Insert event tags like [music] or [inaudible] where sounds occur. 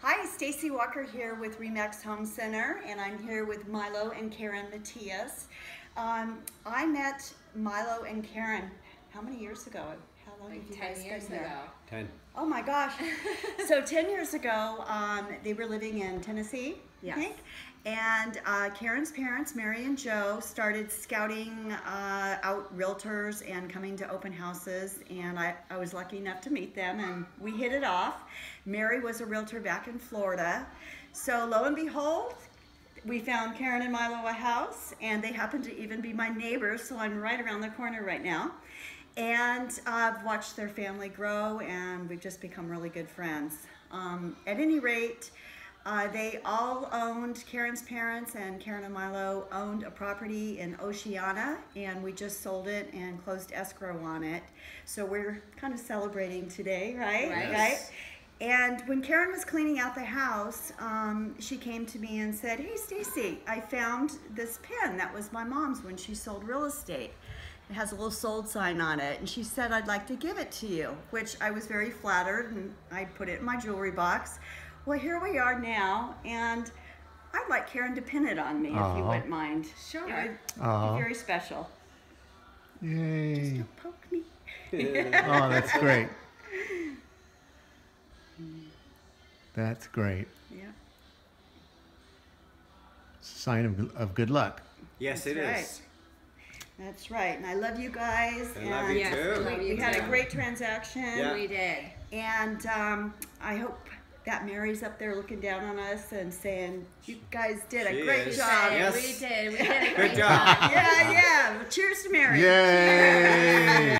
Hi, Stacey Walker here with Remax Home Center, and I'm here with Milo and Karen Matias. Um, I met Milo and Karen how many years ago? How long Like have you 10 guys years been there? ago. Ten. Oh my gosh. [laughs] so 10 years ago, um, they were living in Tennessee, Yes. I think. And uh, Karen's parents, Mary and Joe, started scouting uh, out realtors and coming to open houses. And I, I was lucky enough to meet them, and we hit it off. Mary was a realtor back in Florida. So lo and behold, we found Karen and Milo a house, and they happen to even be my neighbors, so I'm right around the corner right now. And I've watched their family grow, and we've just become really good friends. Um, at any rate, uh, they all owned, Karen's parents and Karen and Milo owned a property in Oceana, and we just sold it and closed escrow on it. So we're kind of celebrating today, right? Right. Yes. And when Karen was cleaning out the house, um, she came to me and said, "Hey, Stacey, I found this pen that was my mom's when she sold real estate. It has a little sold sign on it, and she said I'd like to give it to you." Which I was very flattered, and I put it in my jewelry box. Well, here we are now, and I'd like Karen to pin it on me if you wouldn't mind. Sure. It would Aw. be very special. Yay. Don't poke me. [laughs] Oh, that's great. That's great. Yeah. It's a sign of, of good luck. Yes, That's it is. right. That's right, and I love you guys. I love you Yes, too. love you We had a great transaction. Yeah. We did. And um, I hope that Mary's up there looking down on us and saying, "You guys did a She great is. job." Yes. We did. We did a Good great job. job. Yeah, yeah. Cheers to Mary. Yay! [laughs]